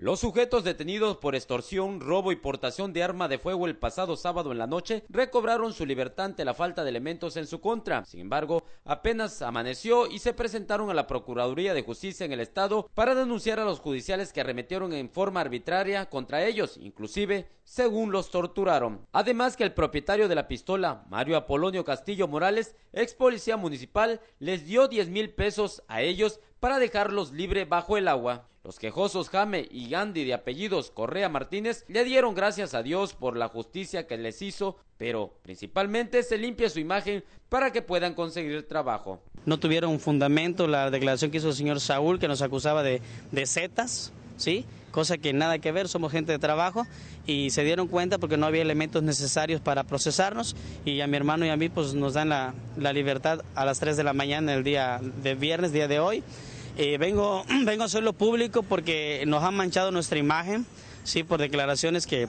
Los sujetos detenidos por extorsión, robo y portación de arma de fuego el pasado sábado en la noche recobraron su libertad ante la falta de elementos en su contra. Sin embargo, apenas amaneció y se presentaron a la Procuraduría de Justicia en el Estado para denunciar a los judiciales que arremetieron en forma arbitraria contra ellos, inclusive según los torturaron. Además que el propietario de la pistola, Mario Apolonio Castillo Morales, ex policía municipal, les dio 10 mil pesos a ellos para dejarlos libre bajo el agua. Los quejosos Jame y Gandhi de apellidos Correa Martínez le dieron gracias a Dios por la justicia que les hizo, pero principalmente se limpia su imagen para que puedan conseguir trabajo. No tuvieron fundamento la declaración que hizo el señor Saúl que nos acusaba de, de setas, ¿sí? Cosa que nada que ver, somos gente de trabajo y se dieron cuenta porque no había elementos necesarios para procesarnos y a mi hermano y a mí pues nos dan la, la libertad a las 3 de la mañana el día de viernes, día de hoy. Eh, vengo, vengo a hacerlo público porque nos han manchado nuestra imagen, sí, por declaraciones que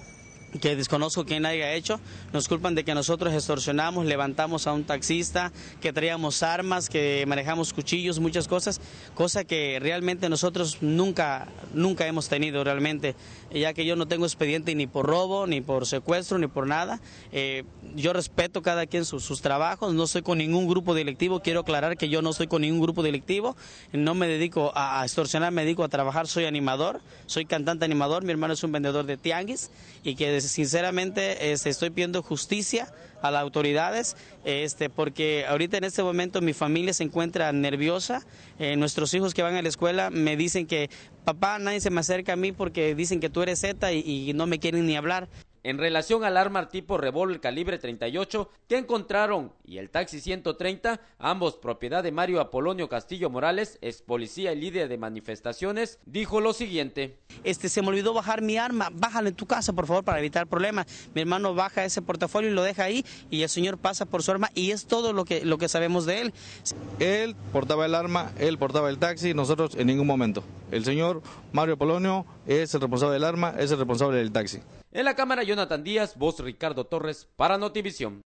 que desconozco quién haya hecho, nos culpan de que nosotros extorsionamos, levantamos a un taxista, que traíamos armas, que manejamos cuchillos, muchas cosas, cosa que realmente nosotros nunca, nunca hemos tenido realmente, ya que yo no tengo expediente ni por robo, ni por secuestro, ni por nada. Eh, yo respeto cada quien sus, trabajos, no soy con ningún grupo delictivo, quiero aclarar que yo no soy con ningún grupo delictivo, no me dedico a, extorsionar, me dedico a trabajar, soy animador, soy cantante animador, mi hermano es un vendedor de tianguis y que sinceramente este, estoy pidiendo justicia a las autoridades, este, porque ahorita en este momento mi familia se encuentra nerviosa, eh, nuestros hijos que van a la escuela me dicen que papá, nadie se me acerca a mí porque dicen que tú eres Z y no me quieren ni hablar en relación al arma tipo revólver calibre 38 que encontraron y el taxi 130, ambos propiedad de Mario Apolonio Castillo Morales, ex policía y líder de manifestaciones, dijo lo siguiente. Este se me olvidó bajar mi arma, bájalo en tu casa por favor para evitar problemas. Mi hermano baja ese portafolio y lo deja ahí y el señor pasa por su arma y es todo lo que lo que sabemos de él. Él portaba el arma, él portaba el taxi, nosotros en ningún momento. El señor Mario Apolonio es el responsable del arma, es el responsable del taxi. En la cámara, Jonathan Díaz, voz Ricardo Torres, para Notivisión.